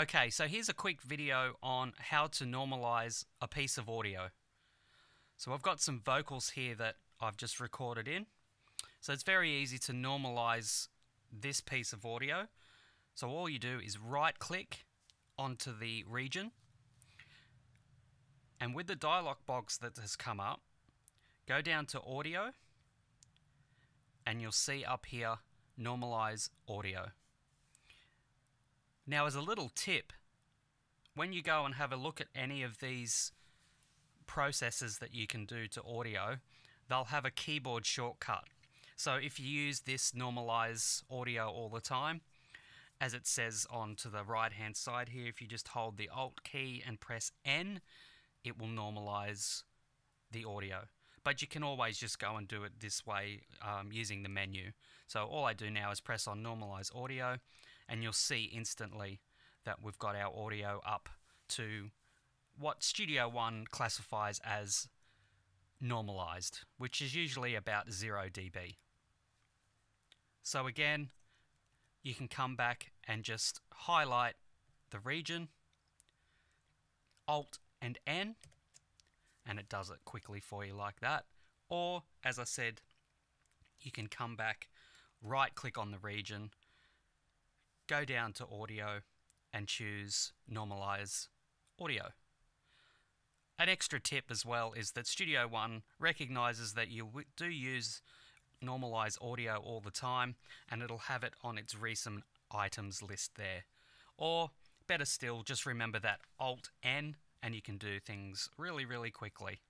Okay, so here's a quick video on how to normalize a piece of audio. So I've got some vocals here that I've just recorded in. So it's very easy to normalize this piece of audio. So all you do is right click onto the region and with the dialog box that has come up, go down to audio and you'll see up here normalize audio. Now, as a little tip, when you go and have a look at any of these processes that you can do to audio, they'll have a keyboard shortcut. So if you use this normalize audio all the time, as it says on to the right hand side here, if you just hold the Alt key and press N, it will normalize the audio. But you can always just go and do it this way um, using the menu. So all I do now is press on normalize audio and you'll see instantly that we've got our audio up to what Studio One classifies as normalized, which is usually about 0 dB. So again, you can come back and just highlight the region, Alt and N, and it does it quickly for you like that. Or, as I said, you can come back, right click on the region, go down to audio and choose normalize audio. An extra tip as well is that Studio One recognizes that you do use normalize audio all the time and it'll have it on its recent items list there. Or better still, just remember that Alt N and you can do things really, really quickly.